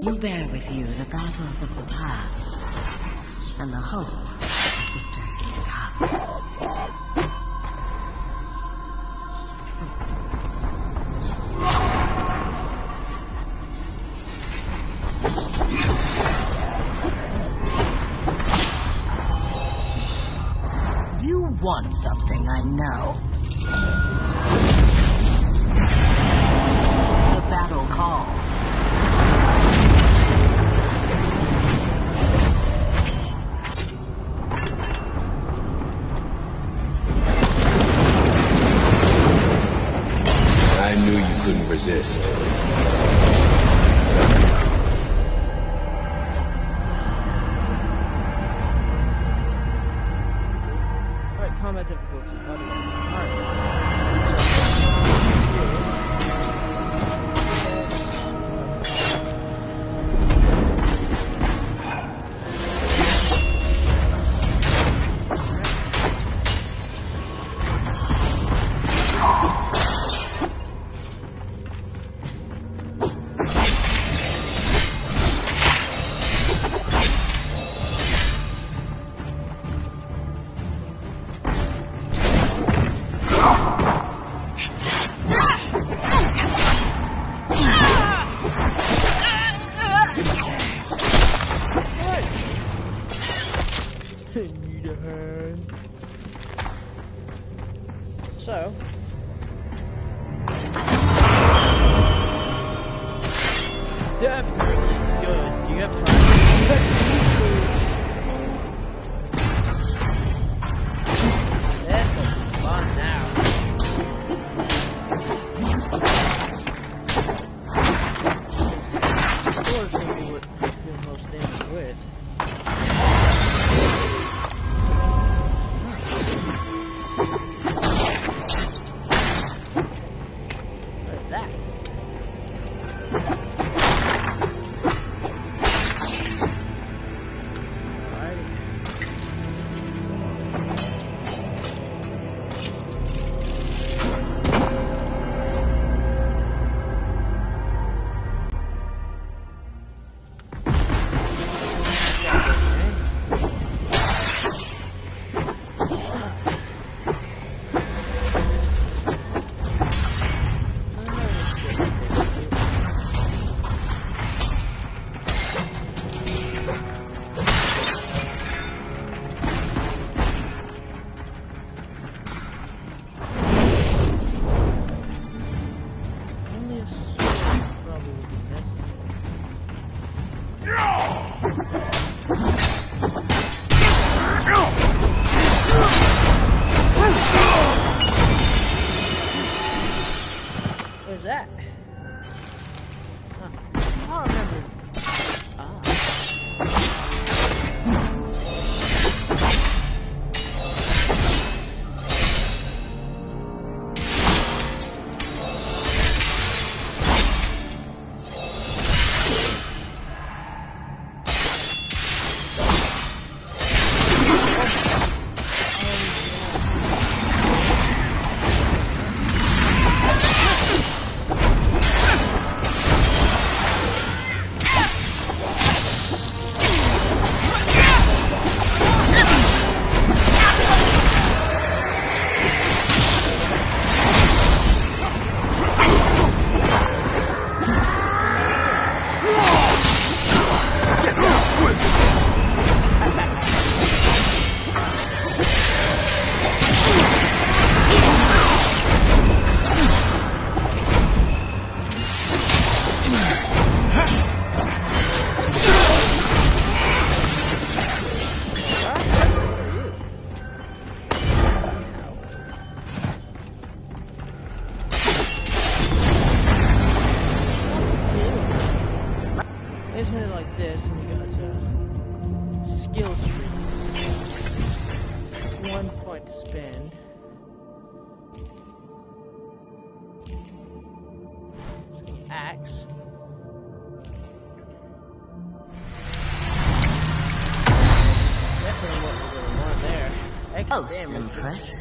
You bear with you the battles of the past and the hope of victors to come. You want something, I know. The battle calls. Resist. Alright, combat difficulty. By the. Need a hand. So. Definitely good. Do you have time? Axe. Definitely what we really want there. Extra Most damage. impressive.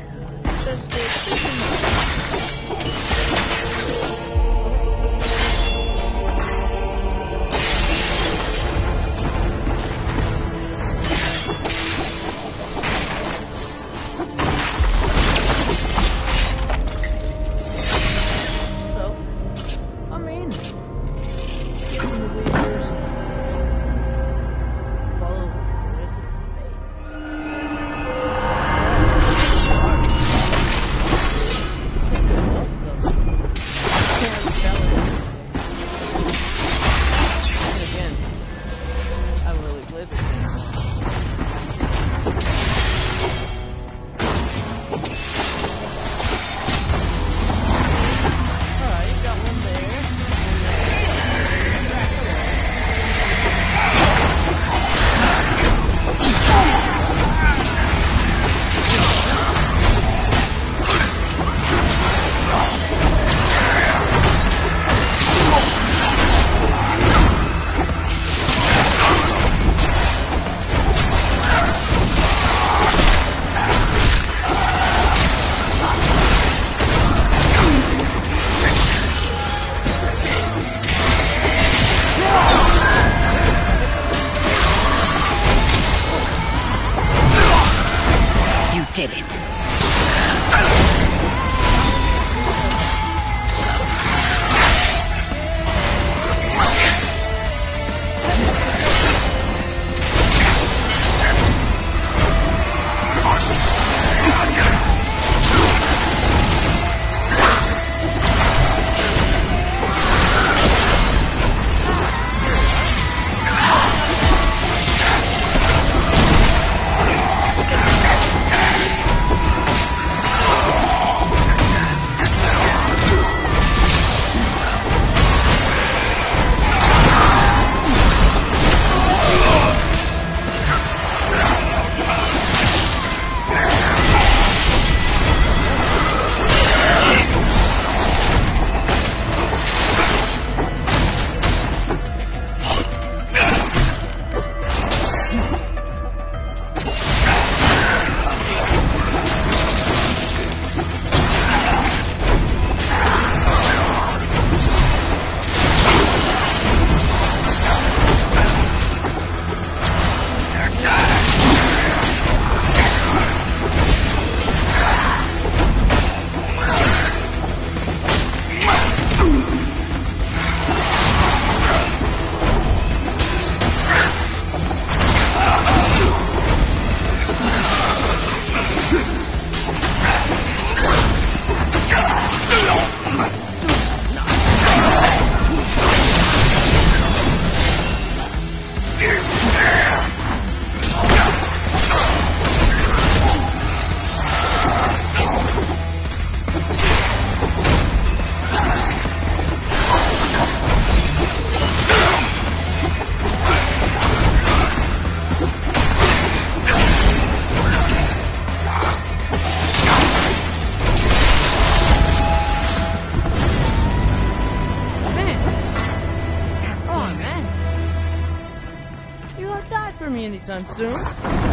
For me anytime soon.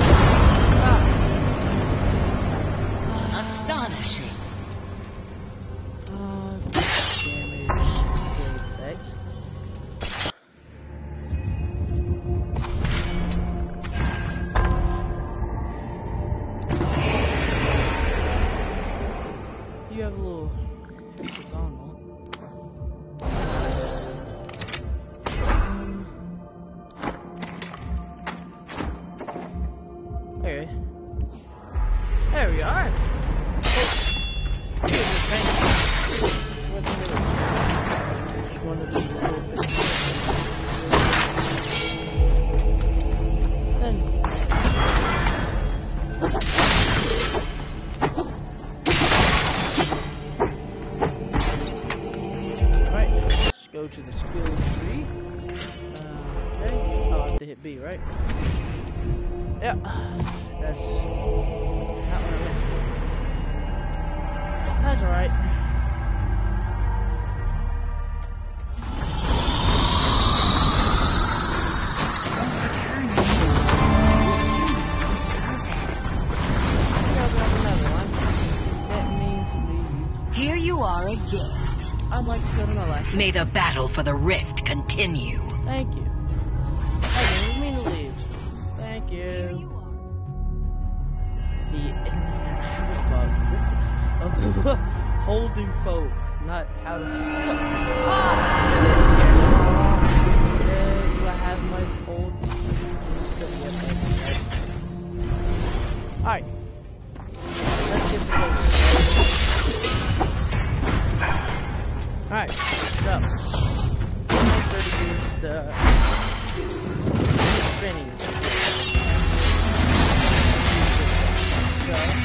Right? Yeah. That's not what I meant to do. That's alright. Didn't mean to leave. Here you are again. I'd like to go to my last. May the battle for the rift continue. Thank you. The holding folk, not how to. Ah! Yeah, do I have my hold? Alright. Let's get to Alright, so. Make sure to use the spinning. So.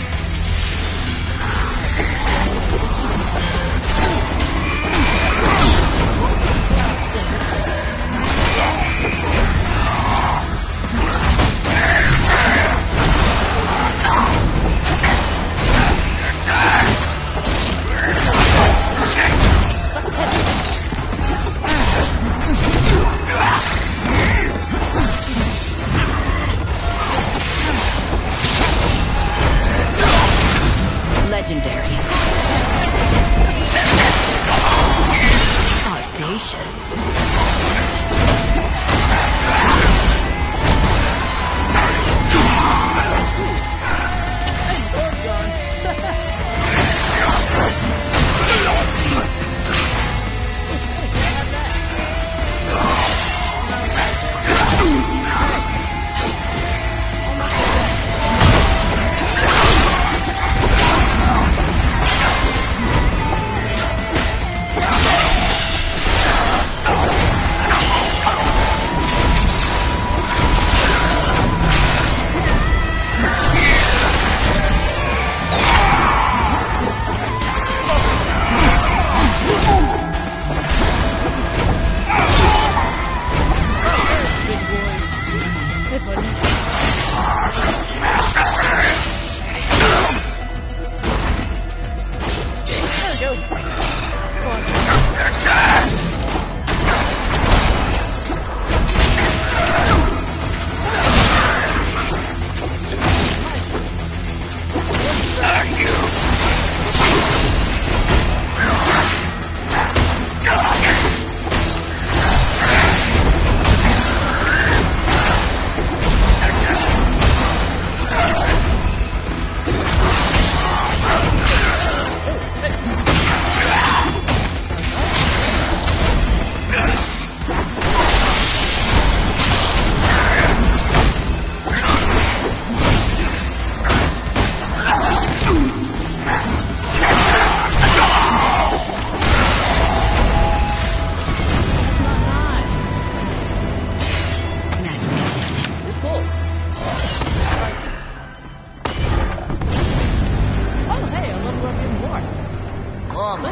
Love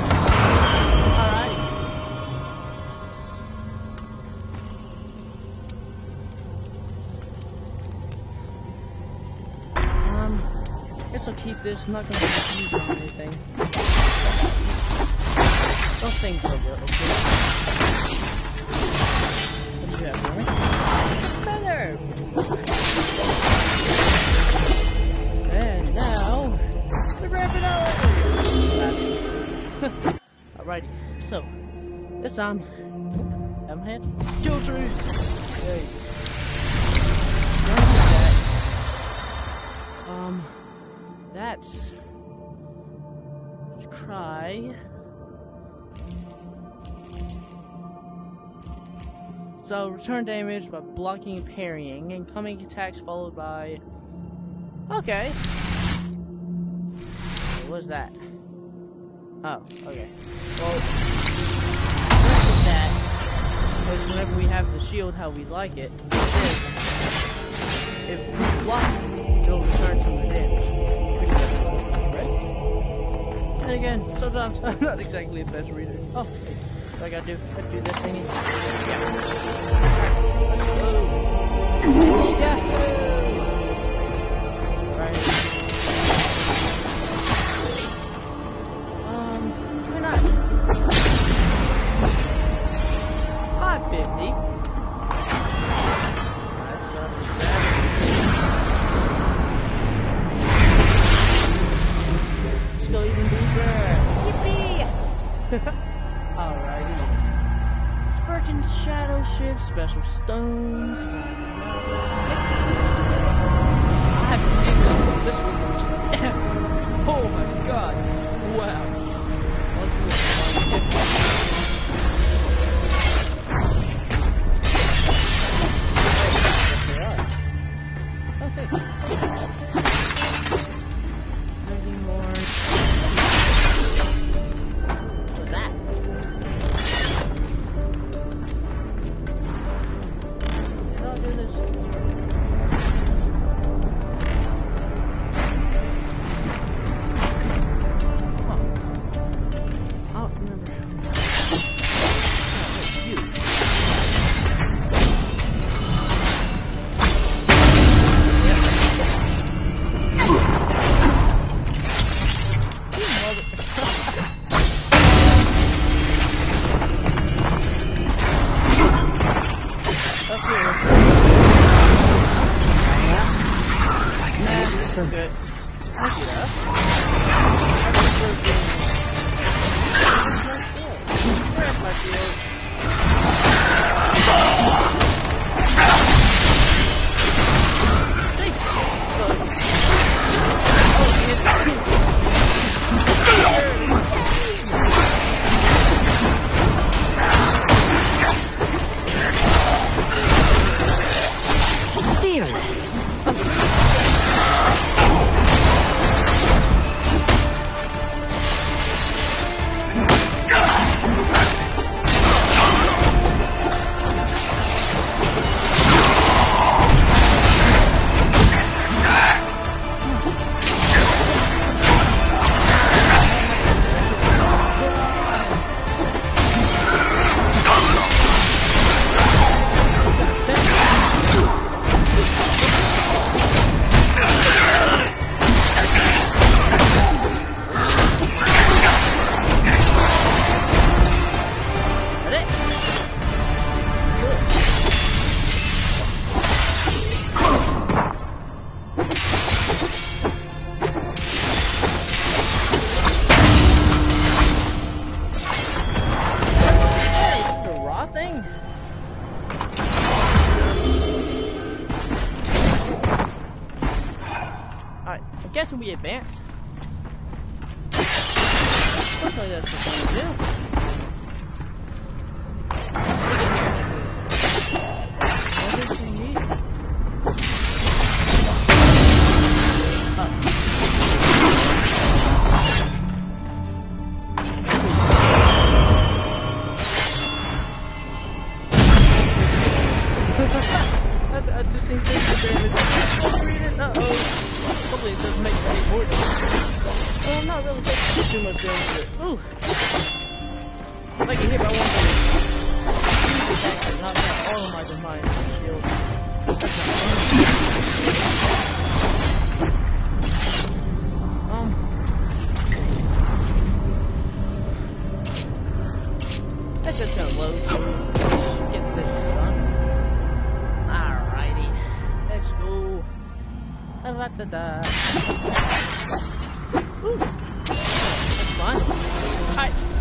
Um, guess I'll keep this. I'm not gonna use it on anything. Don't think of it, okay? What do you have Alrighty, so, this time, my hands. Skill tree! Yay. That. Um, that's. Cry. So, return damage by blocking and parrying. Incoming attacks followed by. Okay. What's that? Oh, okay. Well, with that, because whenever we have the shield how we like it, if we block, it'll return some of the damage. Right? And again, sometimes I'm not exactly the best reader. Oh, hey, I gotta do? I gotta do this thingy. Yeah. Let's go. Yahoo! da da da da. Ooh. That's fun. Hi.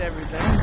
everything.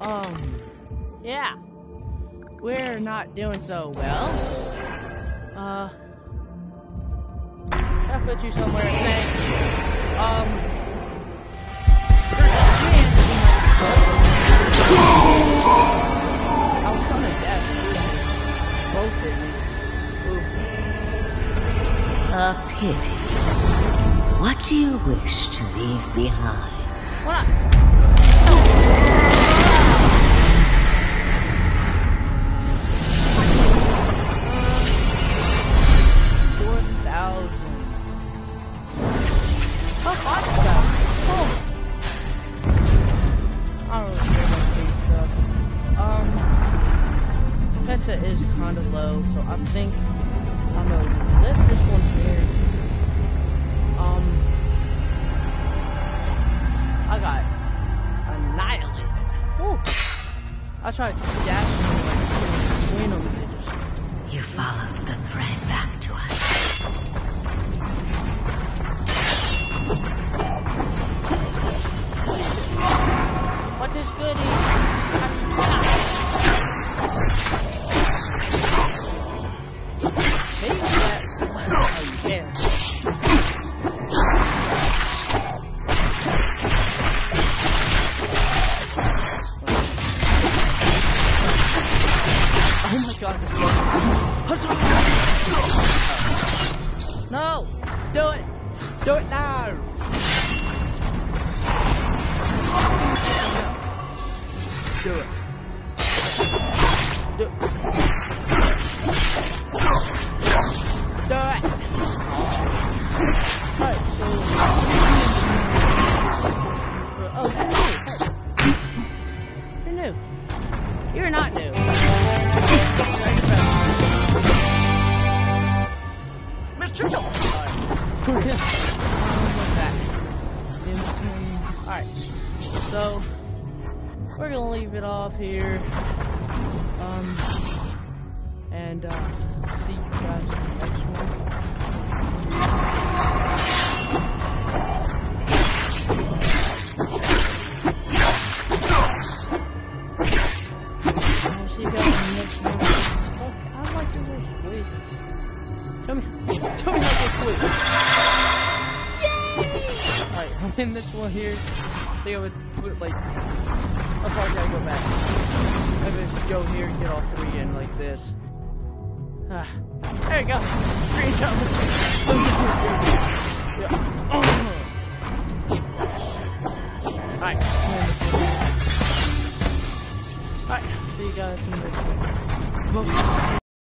Um, yeah. We're not doing so well. Uh, I put you somewhere, thank you. Um, I was both of you. A pity. What do you wish to leave behind? What? headset is kind of low, so I think I'm gonna let this one here. Um, I got annihilated. Whew. I tried to dash between them. God, this Huzzah! No! Do it! Do it now! Do it. Leave it off here. Um, and uh, see you guys next one. In this one here. I think I would would, like, how far can I go back? I can just go here and get all three in like this. Ah, there you go. Screenshot. yeah. Alright. Alright, see you guys in the next one.